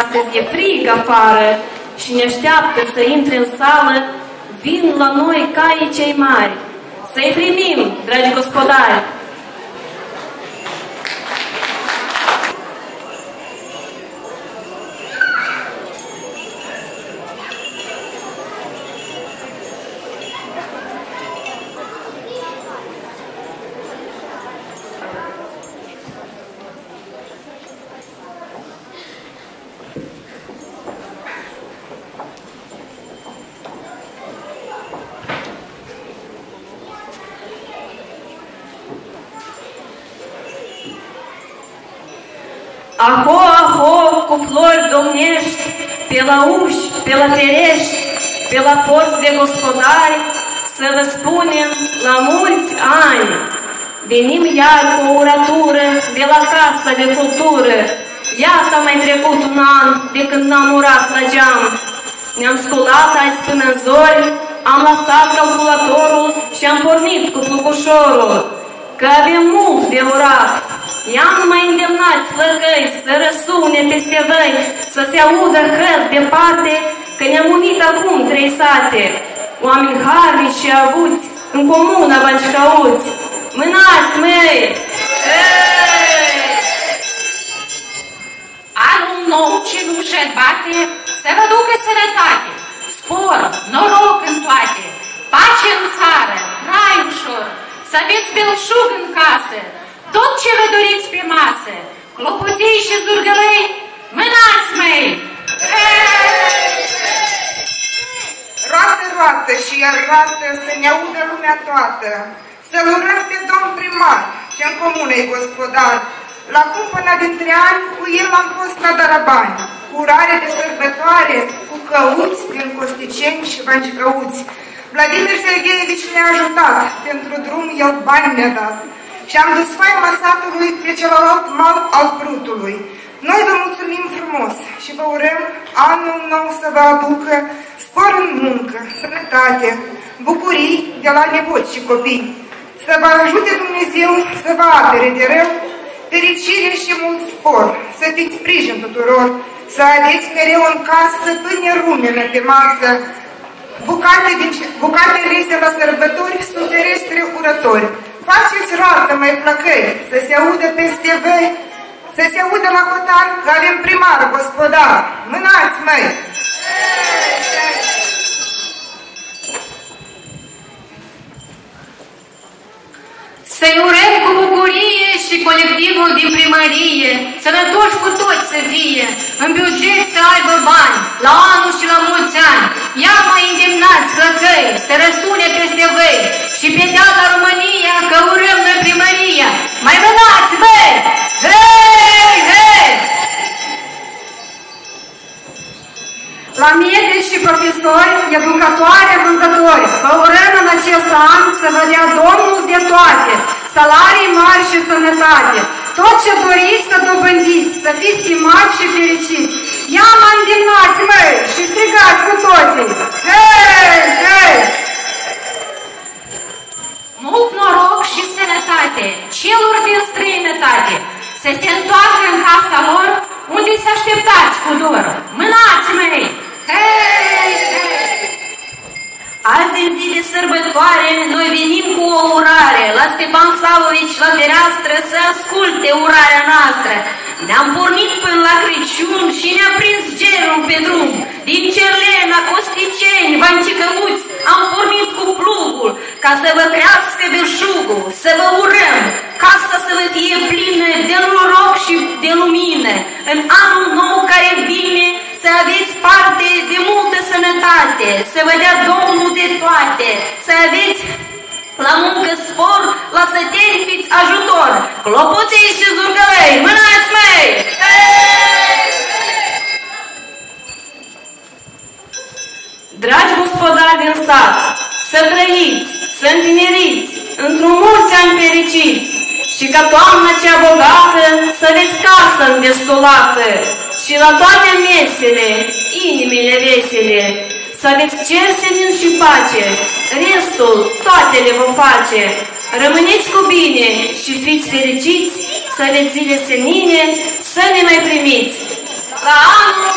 Astăzi e frig afară și ne așteaptă să intre în sală, vin la noi caii cei mari. Să-i primim, dragi gospodari! Aho, aho, cu flori domnești, pe la uși, pe la ferești, pe la porți de gospodari, să vă spunem la mulți ani. Venim iar cu o uratură de la Casa de Cultură. Iată a mai trecut un an de când n-am urat la geam. Ne-am sculat azi până în zori, am lăsat calculatorul și am pornit cu plucușorul. Că avem mult de urat, Ia nu mai îndemnați, flăcăi, să răsune peste voi, să se audă crăd departe, că ne-am unit acum trei sate, oameni harnici și avuți, în comună vă cauți. Mânați, măi! Anul nou ce nu și bate, să vă ducă sănătate, spor, noroc în toate, pace în țară, trai ușor, să aveți belșug în casă, tot ce vă doriți pe masă, clopoței și zurgălei, mânați mei! Roată, roată și iar roată să ne audă lumea toată, să-l urăm pe domn primar și în comunei gospodar. La cumpăna dintre ani, cu el am fost la Darabani, cu urare de sărbătoare, cu căuți din Costiceni și Căuți. Vladimir Sergeevici ne-a ajutat, pentru drum el bani ne-a dat și am dus faima satului pe celălalt mal al Prutului. Noi vă mulțumim frumos și vă urăm anul nou să vă aducă spor în muncă, sănătate, bucurii de la nepoți și copii. Să vă ajute Dumnezeu să vă apere de rău, fericire și mult spor, să fiți sprijin tuturor, să aveți mereu în casă pâine rumenă pe masă, bucate, din, bucate rese la sărbători, suterestre urători, Faceți roată, mai plăcăi, să se audă peste voi, să se audă la hotar că avem primar, gospodar. Mânați, măi! Să-i urăm cu bucurie și colectivul din primărie, sănătoși cu toți să fie, în buget să aibă bani, la anul și la mulți ani. Ia mai îndemnați flăcăi, să răsune peste voi și pe deala România că urăm noi primăria. Mai mânați, băi! Hei, hei! La medici și profesori, educatoare, vânzători, vă urăm în acest an să vă dea Domnul de toate, salarii mari și sănătate, tot ce doriți să dobândiți, să fiți stimați și fericiți. Ia mă îndemnați, măi, și strigați cu toții! Hei, hei! Mult noroc și sănătate celor din străinătate să se întoarcă în casa lor unde se așteptați cu dor. Mânați mei! Hei, hei! Azi în zile sărbătoare, noi venim cu o urare la Stepan Savovici la fereastră să asculte urarea noastră. Ne-am pornit până la Crăciun și ne-a prins gerul pe drum. Din Cerlena, Costiceni, Vancicăuți, am pornit cu plugul ca să vă crească belșugul, să vă urăm, casa vă dea Domnul de toate, să aveți la muncă spor, la săteri fiți ajutor, clopoței și zurgălei, mânați mei! Dragi gospodari din sat, să trăiți, să întineriți, într-un mulți ani fericiți, și ca toamna cea bogată să aveți casă îndestulată și la toate mesele, inimile vesele, să aveți cer senin și pace, restul toate le vom face. Rămâneți cu bine și fiți fericiți, să aveți zile senine, să ne mai primiți. La anul